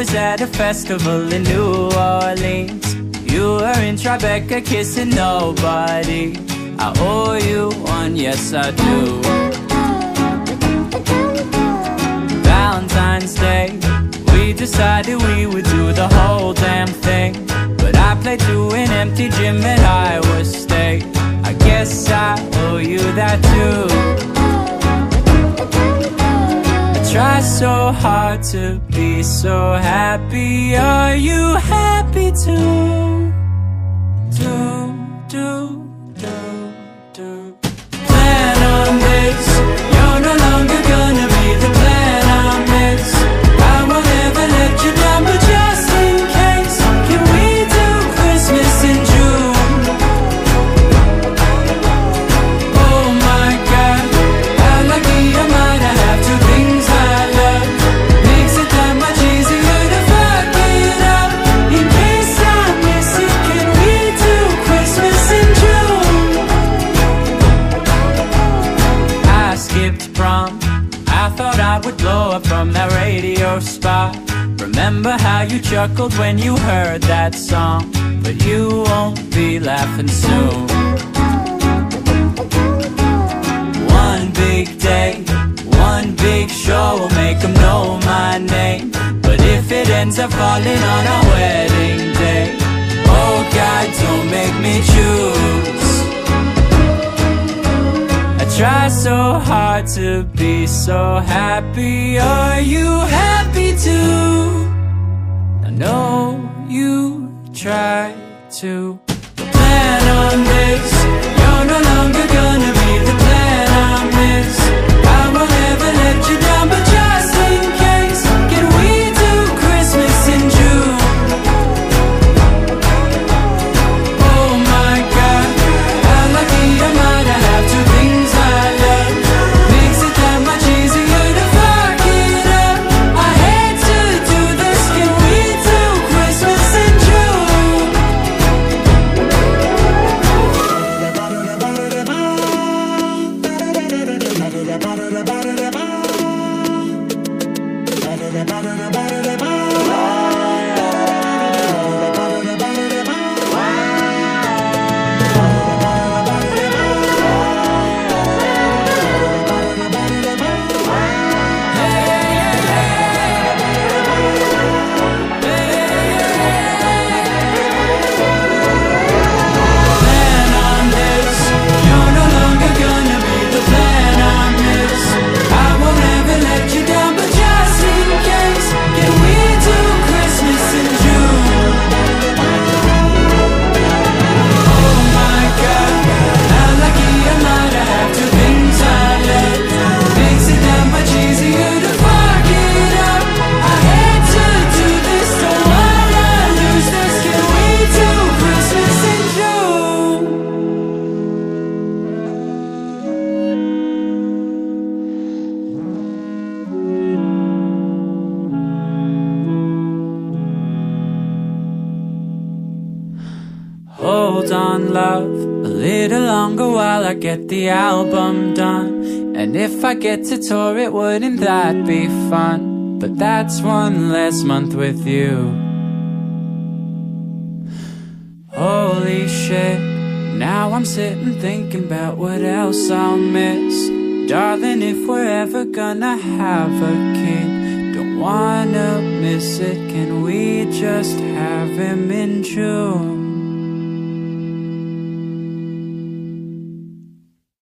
Was at a festival in New Orleans. You were in Tribeca kissing nobody. I owe you one, yes I do. Valentine's Day We decided we would do the whole damn thing. But I played to an empty gym in Iowa State to be so happy Are you happy too? Do, do, do, do Plan on this would from that radio spot. Remember how you chuckled when you heard that song But you won't be laughing soon. One big day, one big show will make them know my name. But if it ends up falling on our wedding day Oh God, don't make me choose try so hard to be so happy. Are you happy too? I know you try to. Plan on this You're no longer gonna be the plan I miss Hold on, love, a little longer while I get the album done. And if I get to tour it, wouldn't that be fun? But that's one less month with you. Holy shit, now I'm sitting thinking about what else I'll miss. Darling, if we're ever gonna have a kid, don't wanna miss it. Can we just have him in June?